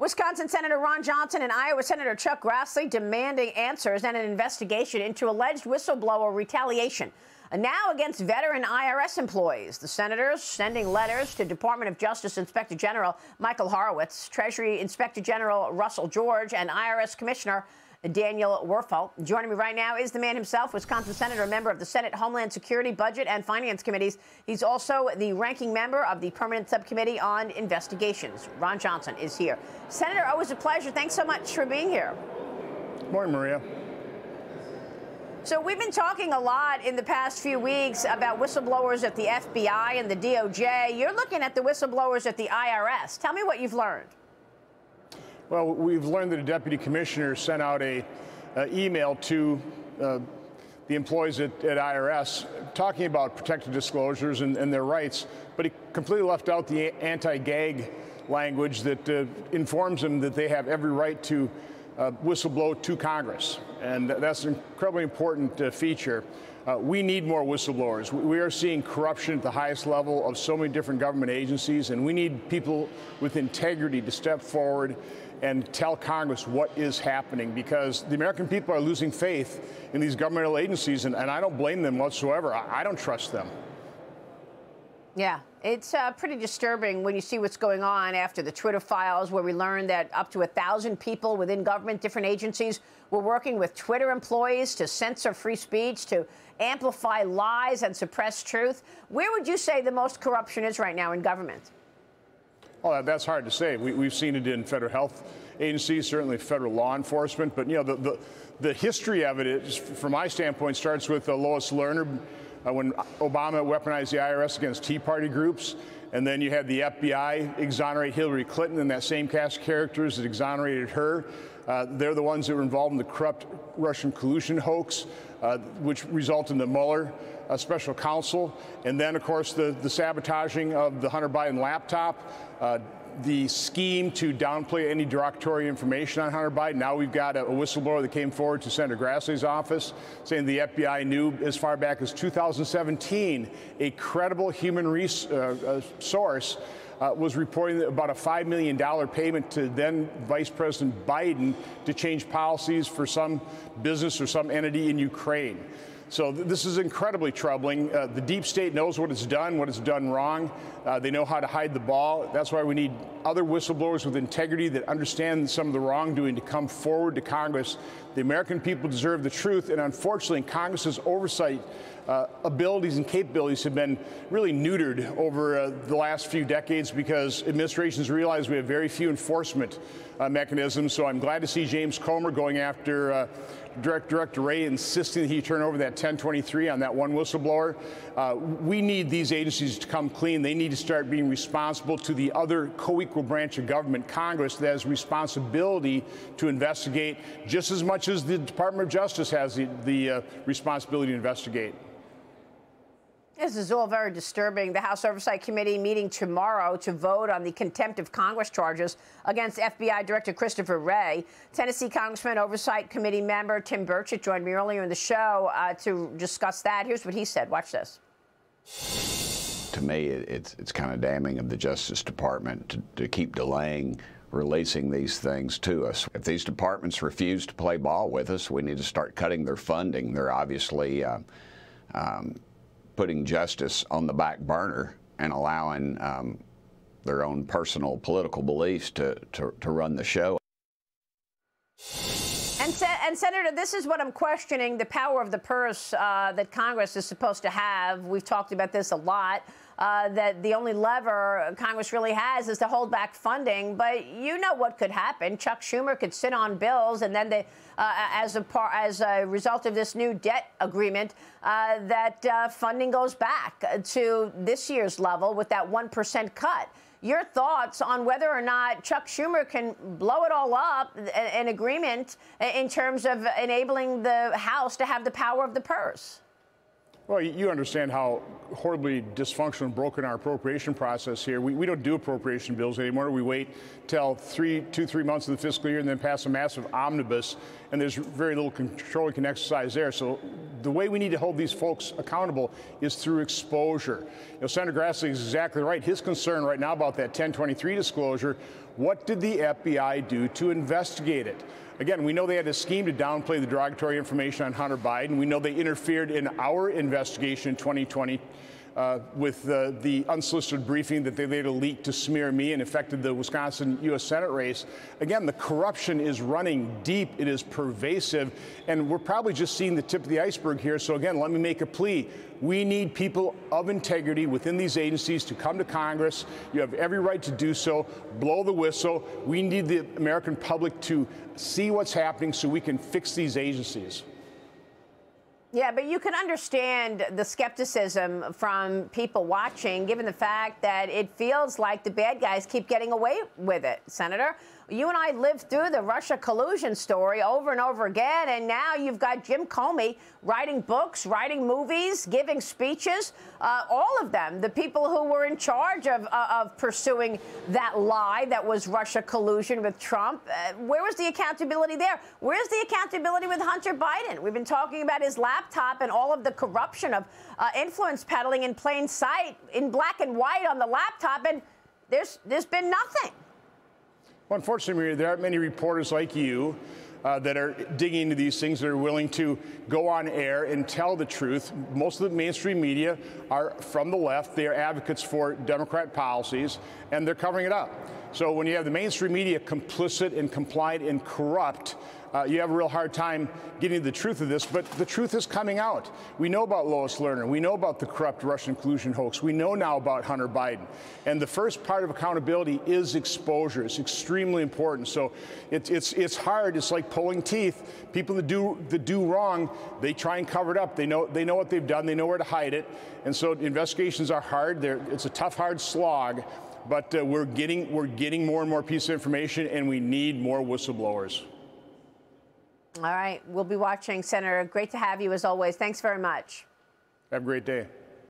Wisconsin Senator Ron Johnson and Iowa Senator Chuck Grassley demanding answers and an investigation into alleged whistleblower retaliation. Now against veteran IRS employees. The senators sending letters to Department of Justice Inspector General Michael Horowitz, Treasury Inspector General Russell George, and IRS Commissioner Daniel Werfel. Joining me right now is the man himself, Wisconsin Senator, member of the Senate Homeland Security, Budget, and Finance Committees. He's also the ranking member of the Permanent Subcommittee on Investigations. Ron Johnson is here. Senator, always a pleasure. Thanks so much for being here. Morning, Maria. So we've been talking a lot in the past few weeks about whistleblowers at the FBI and the DOJ. You're looking at the whistleblowers at the IRS. Tell me what you've learned. Well, we've learned that a deputy commissioner sent out a uh, email to uh, the employees at, at, IRS talking about protected disclosures and, and, their rights, but he completely left out the anti-gag language that uh, informs them that they have every right to uh, whistleblow to Congress. And that's an incredibly important uh, feature. Uh, we need more whistleblowers. We are seeing corruption at the highest level of so many different government agencies, and we need people with integrity to step forward and tell Congress what is happening because the American people are losing faith in these governmental agencies, and, and I don't blame them whatsoever. I, I don't trust them. Yeah, it's uh, pretty disturbing when you see what's going on after the Twitter files, where we learned that up to a thousand people within government, different agencies, were working with Twitter employees to censor free speech, to amplify lies and suppress truth. Where would you say the most corruption is right now in government? Well, that's hard to say. We, have seen it in federal health agencies, certainly federal law enforcement. But, you know, the, the, the history of it, from my standpoint, starts with uh, Lois Lerner uh, when Obama weaponized the IRS against Tea Party groups. And then you had the FBI exonerate Hillary Clinton and that same cast of characters that exonerated her. Uh, they're the ones that were involved in the corrupt Russian collusion hoax, uh, which resulted in the Mueller uh, special counsel. And then, of course, the, the sabotaging of the Hunter Biden laptop. The scheme to downplay any derogatory information on Hunter Biden. Now we've got a, a, whistleblower that came forward to Senator Grassley's office saying the FBI knew as far back as 2017 a credible human res- uh, uh, source uh, was reporting about a $5 million payment to then Vice President Biden to change policies for some business or some entity in Ukraine. So th this is incredibly troubling. Uh, the deep state knows what it's done, what it's done wrong. Uh, they know how to hide the ball. That's why we need other whistleblowers with integrity that understand some of the wrongdoing to come forward to Congress. The American people deserve the truth, and unfortunately, Congress's oversight uh, abilities and capabilities have been really neutered over uh, the last few decades because administrations realize we have very few enforcement uh, mechanisms. So I'm glad to see James Comer going after uh, Direct, Director Wray insisting that he turn over that 1023 on that one whistleblower. Uh, we need these agencies to come clean. They need to start being responsible to the other co-equal branch of government, Congress, that has responsibility to investigate just as much as the Department of Justice has the, the uh, responsibility to investigate. This is all very disturbing. The House Oversight Committee meeting tomorrow to vote on the contempt of Congress charges against FBI Director Christopher Wray. Tennessee Congressman Oversight Committee member Tim Burchett joined me earlier in the show uh, to discuss that. Here's what he said. Watch this. To me, it's, it's kind of damning of the Justice Department to, to keep delaying releasing these things to us. If these departments refuse to play ball with us, we need to start cutting their funding. They're obviously uh, um, putting justice on the back burner and allowing um, their own personal political beliefs to, to, to run the show. And, and, Senator, this is what I'm questioning the power of the purse uh, that Congress is supposed to have. We've talked about this a lot uh, that the only lever Congress really has is to hold back funding. But you know what could happen. Chuck Schumer could sit on bills, and then uh, as a par, as a result of this new debt agreement, uh, that uh, funding goes back to this year's level with that one percent cut your thoughts on whether or not Chuck Schumer can blow it all up, an agreement in terms of enabling the House to have the power of the purse. Well, you understand how horribly dysfunctional and broken our appropriation process here. We, we don't do appropriation bills anymore. We wait till three, two, three months of the fiscal year and then pass a massive omnibus, and there's very little control we can exercise there. So the way we need to hold these folks accountable is through exposure. You know, Senator Grassley is exactly right. His concern right now about that 1023 disclosure What did the FBI do to investigate it? Again, we know they had a scheme to downplay the derogatory information on Hunter Biden. We know they interfered in our investigation in 2020 uh, with uh, the unsolicited briefing that they later leaked to smear me and affected the Wisconsin U.S. Senate race. Again, the corruption is running deep, it is pervasive, and we're probably just seeing the tip of the iceberg here. So, again, let me make a plea. We need people of integrity within these agencies to come to Congress. You have every right to do so. Blow the whistle. We need the American public to see what's happening so we can fix these agencies. Yeah, but you can understand the skepticism from people watching, given the fact that it feels like the bad guys keep getting away with it, Senator. You and I lived through the Russia collusion story over and over again, and now you've got Jim Comey writing books, writing movies, giving speeches, uh, all of them. The people who were in charge of, uh, of pursuing that lie that was Russia collusion with Trump. Uh, where was the accountability there? Where's the accountability with Hunter Biden? We've been talking about his laptop and all of the corruption of uh, influence peddling in plain sight, in black and white on the laptop, and there's there's been nothing. Well, unfortunately, there aren't many reporters like you uh, that are digging into these things that are willing to go on air and tell the truth. Most of the mainstream media are from the left. They are advocates for Democrat policies, and they're covering it up. So when you have the mainstream media complicit and compliant and corrupt, uh, you have a real hard time getting the truth of this, but the truth is coming out. We know about Lois Lerner. We know about the corrupt Russian collusion hoax. We know now about Hunter Biden. And the first part of accountability is exposure. It's extremely important. So it, it's, it's hard. It's like pulling teeth. People that do, that do wrong, they try and cover it up. They know, they know what they've done. They know where to hide it. And so investigations are hard. They're, it's a tough, hard slog. But uh, we're, getting, we're getting more and more pieces of information, and we need more whistleblowers. All right. We'll be watching, Senator. Great to have you as always. Thanks very much. Have a great day.